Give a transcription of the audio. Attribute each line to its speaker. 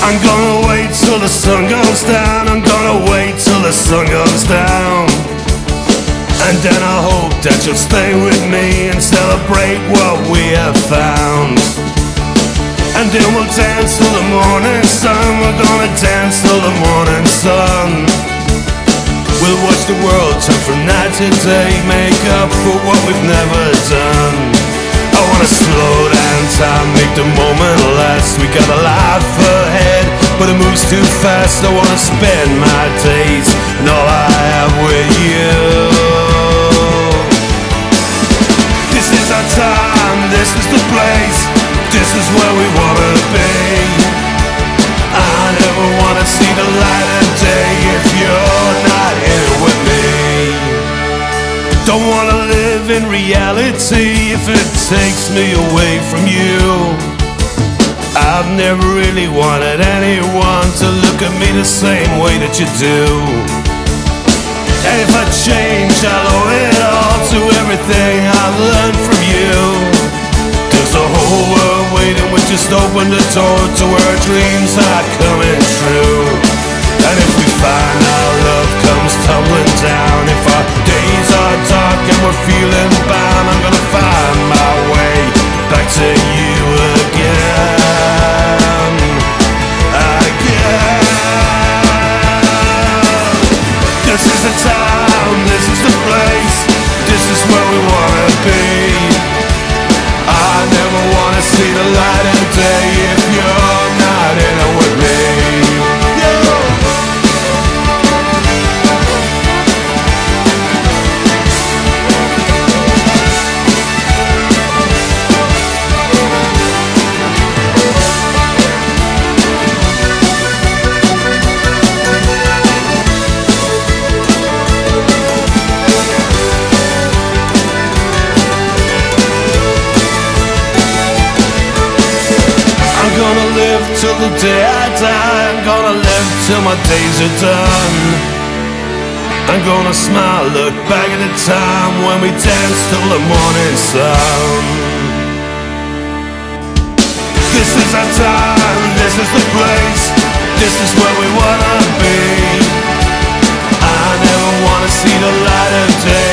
Speaker 1: I'm gonna wait till the sun goes down. I'm gonna wait till the sun goes down. And then I hope that you'll stay with me and celebrate what we have found. And then we'll dance till the morning sun. We're gonna dance till the morning sun. We'll watch the world turn from night to day, make up for what we've never done. I wanna slow down time, make the moment last. We got a life ahead, but it moves too fast. I wanna spend my days and all I have with you. This is our time, this is the place, this is where we wanna be. I never wanna see the light of day if you're not here with me. Don't wanna live in reality if it takes me away from you. I've never really wanted anyone to look at me the same way that you do. And if I change, I'll owe it all to everything I've learned from you. There's a whole world waiting, we just open the door to where dreams are coming true. Is the time, this is the place, this is where we wanna be. I never wanna see the light of day live till the day I die. I'm gonna live till my days are done. I'm gonna smile, look back at the time when we danced till the morning sun. This is our time, this is the place, this is where we wanna be. I never wanna see the light of day